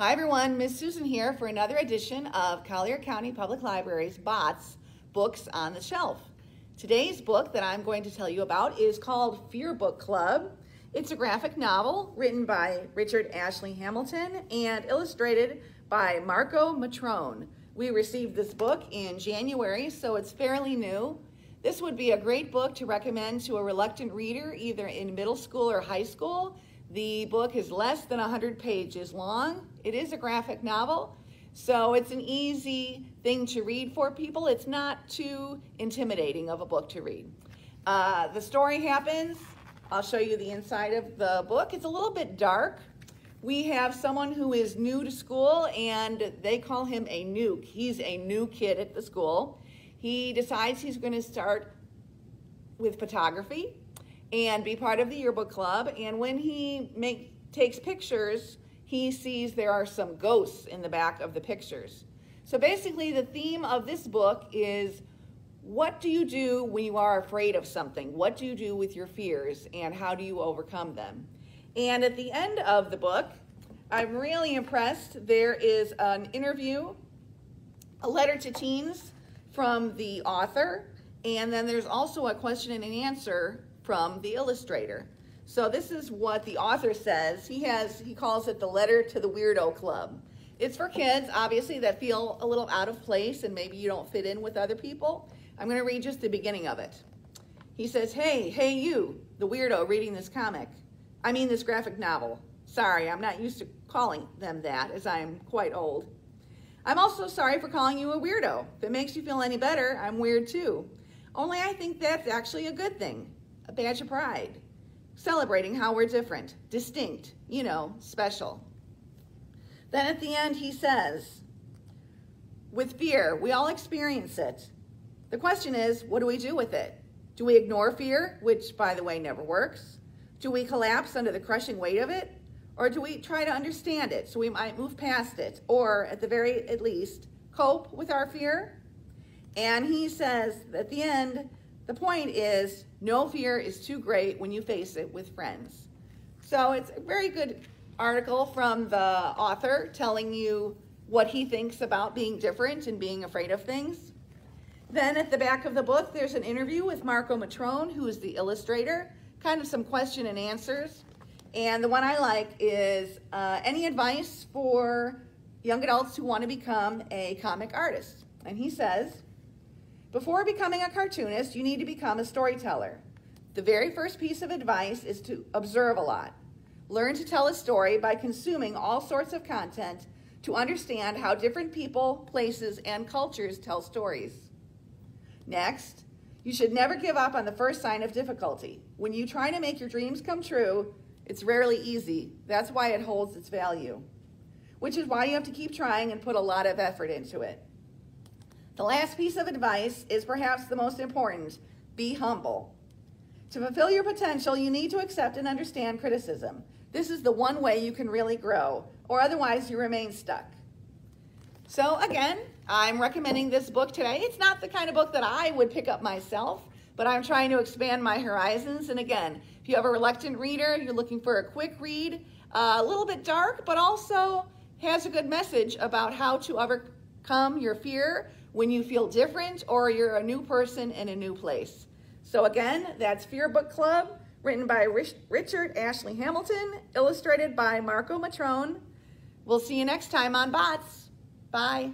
Hi everyone, Miss Susan here for another edition of Collier County Public Library's BOTS Books on the Shelf. Today's book that I'm going to tell you about is called Fearbook Club. It's a graphic novel written by Richard Ashley Hamilton and illustrated by Marco Matrone. We received this book in January, so it's fairly new. This would be a great book to recommend to a reluctant reader either in middle school or high school the book is less than 100 pages long. It is a graphic novel, so it's an easy thing to read for people. It's not too intimidating of a book to read. Uh, the story happens, I'll show you the inside of the book. It's a little bit dark. We have someone who is new to school and they call him a nuke. He's a new kid at the school. He decides he's going to start with photography and be part of the yearbook club. And when he make, takes pictures, he sees there are some ghosts in the back of the pictures. So basically the theme of this book is what do you do when you are afraid of something? What do you do with your fears and how do you overcome them? And at the end of the book, I'm really impressed. There is an interview, a letter to teens from the author, and then there's also a question and an answer from the illustrator. So this is what the author says. He has, he calls it the letter to the weirdo club. It's for kids, obviously, that feel a little out of place and maybe you don't fit in with other people. I'm gonna read just the beginning of it. He says, hey, hey you, the weirdo reading this comic. I mean this graphic novel. Sorry, I'm not used to calling them that as I'm quite old. I'm also sorry for calling you a weirdo. If it makes you feel any better, I'm weird too. Only I think that's actually a good thing a badge of pride, celebrating how we're different, distinct, you know, special. Then at the end, he says, with fear, we all experience it. The question is, what do we do with it? Do we ignore fear, which, by the way, never works? Do we collapse under the crushing weight of it? Or do we try to understand it so we might move past it? Or, at the very at least, cope with our fear? And he says at the end, the point is, no fear is too great when you face it with friends. So it's a very good article from the author telling you what he thinks about being different and being afraid of things. Then at the back of the book, there's an interview with Marco Matrone, who is the illustrator, kind of some question and answers. And the one I like is uh, any advice for young adults who want to become a comic artist? And he says, before becoming a cartoonist, you need to become a storyteller. The very first piece of advice is to observe a lot. Learn to tell a story by consuming all sorts of content to understand how different people, places, and cultures tell stories. Next, you should never give up on the first sign of difficulty. When you try to make your dreams come true, it's rarely easy. That's why it holds its value, which is why you have to keep trying and put a lot of effort into it. The last piece of advice is perhaps the most important. Be humble. To fulfill your potential, you need to accept and understand criticism. This is the one way you can really grow, or otherwise you remain stuck. So again, I'm recommending this book today. It's not the kind of book that I would pick up myself, but I'm trying to expand my horizons. And again, if you have a reluctant reader, you're looking for a quick read, uh, a little bit dark, but also has a good message about how to overcome your fear when you feel different or you're a new person in a new place. So again, that's Fearbook Club, written by Rich Richard Ashley Hamilton, illustrated by Marco Matrone. We'll see you next time on BOTS. Bye.